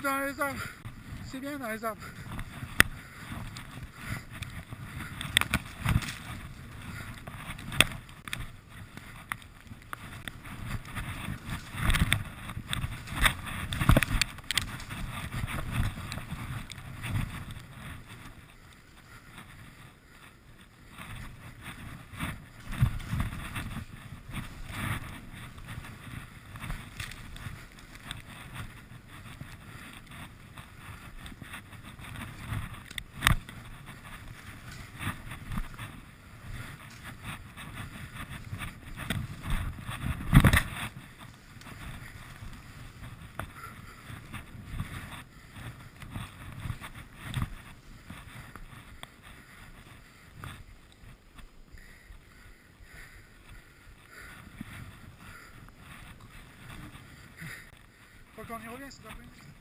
David Isaac. C'est bien Isaac. Dormir, reviens, c'est dormir.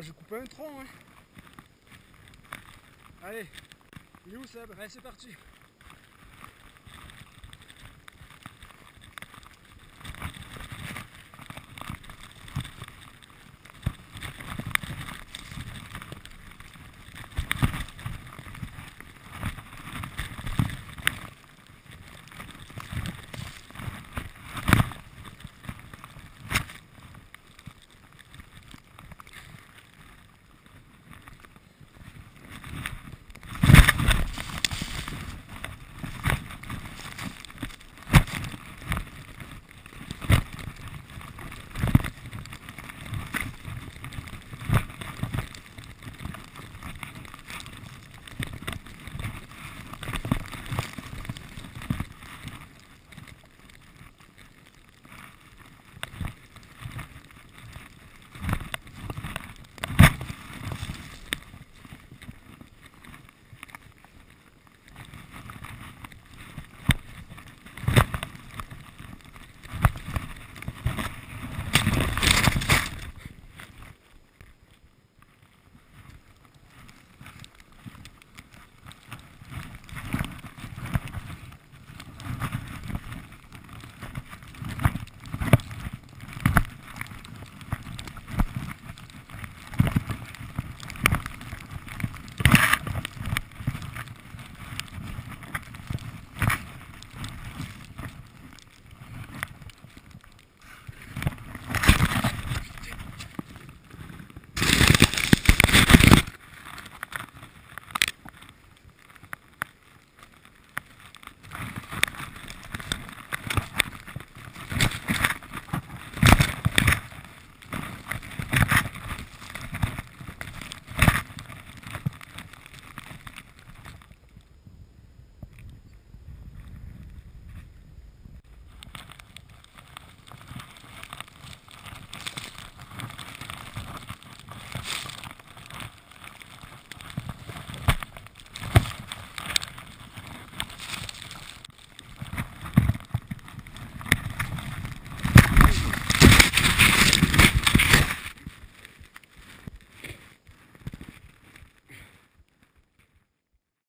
Oh, j'ai coupé un tronc, hein. Allez, il est où Seb? Allez, c'est parti.